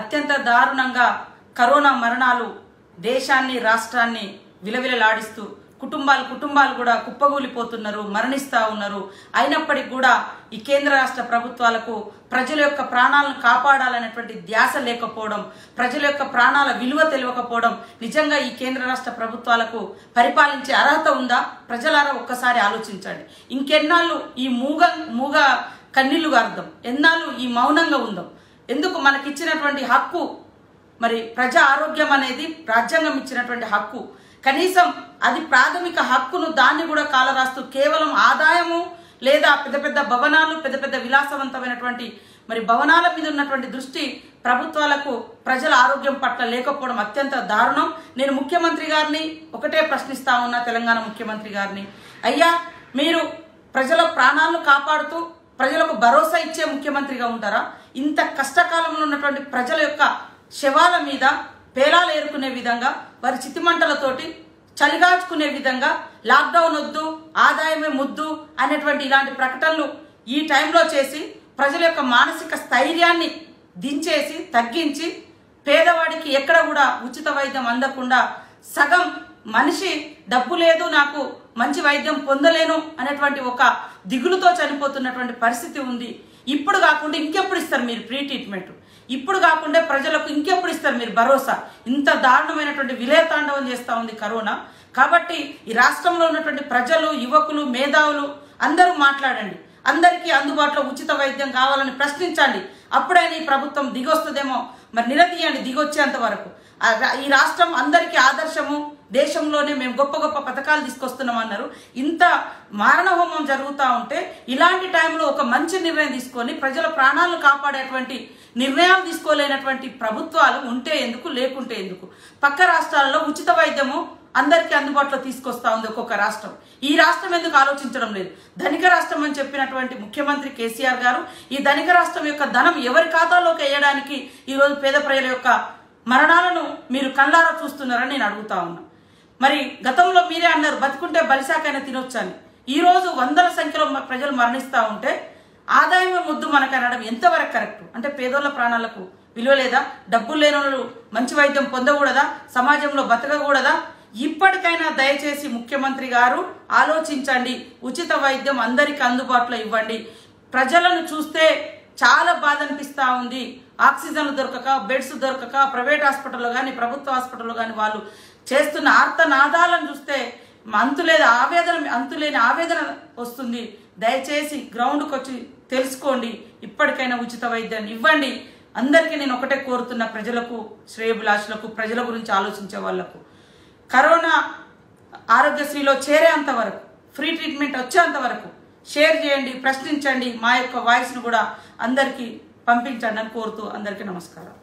అత్యంత దారుణంగా కరోనా మరణాలు దేశాన్ని రాష్ట్రాన్ని విలవిలలాడిస్తూ కుటుంబాలు కుటుంబాలు కూడా కుప్పగూలిపోతున్నారు మరణిస్తూ ఉన్నారు. అయినప్పటికీ కూడా ఈ కేంద్ర రాష్ట్ర ప్రభుత్వాలకు ప్రజల యొక్క ప్రాణాలను కాపాడాలనేటువంటి ధ్యాస లేకపోవడం ప్రజల యొక్క ప్రాణాల విలువ తెలియకపోవడం నిజంగా ఈ కేంద్ర రాష్ట్ర ప్రభుత్వాలకు పరిపాలించే అర్హత ఉందా? ప్రజలారా ఒక్కసారి ఆలోచించండి. ఇంకెన్నాళ్ళు ఈ మూగ మూగ కన్నీళ్ళుగా అర్థం ఎన్నాళ్ళు ఈ మౌనంగా ఉందాం. ఎందుకు మనకిచ్చినటువంటి హక్కు? మరి ప్రజా ఆరోగ్యం అనేది రాజ్యాంగం ఇచ్చినటువంటి హక్కు. కనీసం అది ప్రాథమిక హక్కును దాన్ని కూడా కాలరాస్తూ కేవలం ఆదాయము లేదా పెద్ద పెద్ద భవనాలు పెద్ద పెద్ద విలాసవంతమైనటువంటి మరి భవనాల మీద ఉన్నటువంటి దృష్టి ప్రభుత్వాలకు ప్రజల ఆరోగ్యం పట్ల లేకపోవడం అత్యంత దారుణం. నేను ముఖ్యమంత్రి గారిని ఒకటే ప్రశ్నిస్తా ఉన్నా తెలంగాణ ముఖ్యమంత్రి గారిని. అయ్యా మీరు ప్రజల ప్రాణాలను కాపాడుతూ ప్రజలకు భరోసా ఇచ్చే ముఖ్యమంత్రిగా ఉంటారా? ఇంత కష్టకాలంలో ఉన్నటువంటి ప్రజల యొక్క శవాల మీద పేలాలు ఏరుకునే విధంగా వారి చితిమంటలతోటి చలిగాచుకునే విధంగా లాక్డౌన్ వద్దు ఆదాయమే ముద్దు అనేటువంటి ఇలాంటి ప్రకటనలు ఈ టైంలో చేసి ప్రజల యొక్క మానసిక స్థైర్యాన్ని దించేసి తగ్గించి పేదవాడికి ఎక్కడ కూడా ఉచిత వైద్యం అందకుండా సగం మనిషి డబ్బు లేదు నాకు మంచి వైద్యం పొందలేను అనేటువంటి ఒక దిగులుతో చనిపోతున్నటువంటి పరిస్థితి ఉంది. ఇప్పుడు కాకుండా ఇంకెప్పుడు ఇస్తారు మీరు ప్రీ ట్రీట్మెంట్? ఇప్పుడు కాకుండా ప్రజలకు ఇంకెప్పుడు ఇస్తారు మీరు భరోసా? ఇంత దారుణమైనటువంటి విలయతాండవం చేస్తూ ఉంది కరోనా. కాబట్టి ఈ రాష్ట్రంలో ఉన్నటువంటి ప్రజలు యువకులు మేధావులు అందరూ మాట్లాడండి. అందరికీ అందుబాటులో ఉచిత వైద్యం కావాలని ప్రశ్నించండి. అప్పుడైనా ఈ ప్రభుత్వం దిగొస్తుందేమో? మరి నిలదీయండి దిగొచ్చేంత వరకు. ఈ రాష్ట్రం అందరికీ ఆదర్శము. దేశంలోనే మేము గొప్ప గొప్ప పథకాలు తీసుకొస్తున్నాం అన్నారు. ఇంత మారణహోమం జరుగుతూ ఉంటే ఇలాంటి టైంలో ఒక మంచి నిర్ణయం తీసుకొని ప్రజల ప్రాణాలను కాపాడేటువంటి నిర్ణయాలు తీసుకోలేనటువంటి ప్రభుత్వాలు ఉంటే ఎందుకు లేకుంటే ఎందుకు? పక్క రాష్ట్రాల్లో ఉచిత వైద్యము అందరికీ అందుబాటులో తీసుకొస్తా ఉంది ఒక్కొక్క రాష్ట్రం. ఈ రాష్ట్రం ఎందుకు ఆలోచించడం లేదు? ధనిక రాష్ట్రం అని చెప్పినటువంటి ముఖ్యమంత్రి కేసీఆర్ గారు ఈ ధనిక రాష్ట్రం యొక్క ధనం ఎవరి ఖాతాలోకి వేయడానికి ఈరోజు పేద ప్రజల యొక్క మరణాలను మీరు కళ్ళారా చూస్తున్నారని నేను అడుగుతా ఉన్నా. మరి గతంలో మీరే అన్నారు బతుకుంటే బలిశాకైనా తినొచ్చని. ఈ రోజు వందల సంఖ్యలో ప్రజలు మరణిస్తూ ఉంటే ఆదాయం ముద్దు మనకు అనడం ఎంతవరకు కరెక్ట్? అంటే పేదోళ్ళ ప్రాణాలకు విలువ లేదా? డబ్బులు లేని మంచి వైద్యం పొందకూడదా? సమాజంలో బతకకూడదా? ఇప్పటికైనా దయచేసి ముఖ్యమంత్రి గారు ఆలోచించండి. ఉచిత వైద్యం అందరికీ అందుబాటులో ఇవ్వండి. ప్రజలను చూస్తే చాలా బాధ అనిపిస్తూ ఉంది. ఆక్సిజన్లు దొరకక బెడ్స్ దొరకక ప్రైవేట్ హాస్పిటల్లో కానీ ప్రభుత్వ హాస్పిటల్లో కానీ వాళ్ళు చేస్తున్న ఆర్తనాదాలను చూస్తే అంతులేదు ఆవేదన అంతులేని ఆవేదన వస్తుంది. దయచేసి గ్రౌండ్కి వచ్చి తెలుసుకోండి. ఇప్పటికైనా ఉచిత వైద్యాన్ని ఇవ్వండి. అందరికీ నేను ఒకటే కోరుతున్న ప్రజలకు శ్రేయభిలాషులకు ప్రజల గురించి ఆలోచించే వాళ్ళకు కరోనా ఆరోగ్యశ్రీలో చేరేంత వరకు ఫ్రీ ట్రీట్మెంట్ వచ్చేంత వరకు షేర్ చేయండి ప్రశ్నించండి మా యొక్క వాయిస్ను కూడా అందరికీ పంపించండి అని కోరుతూ అందరికీ నమస్కారం.